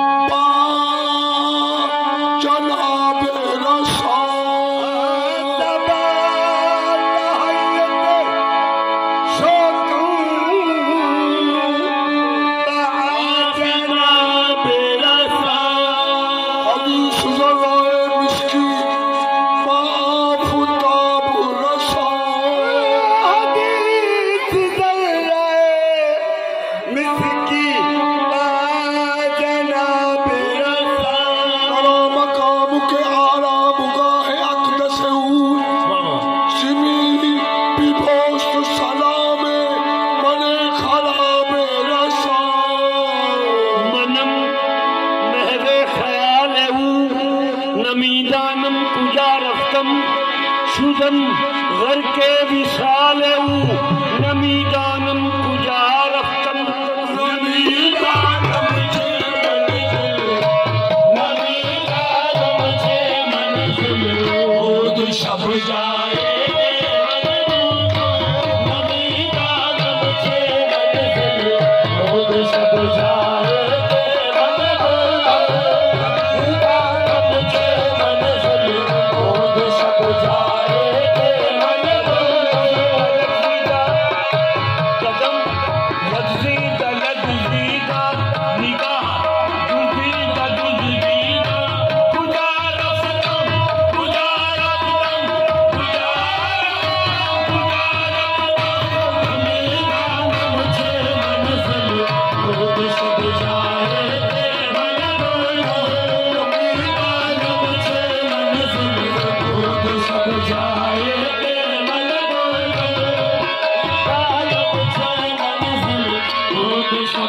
Bye. غر کے وصال او نمیدانم کجا رفتم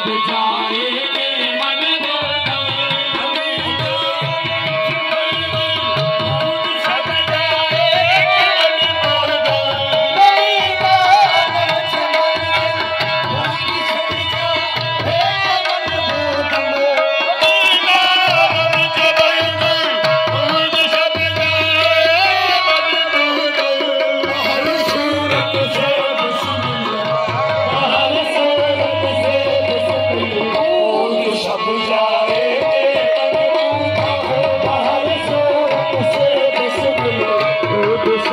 Abhijah.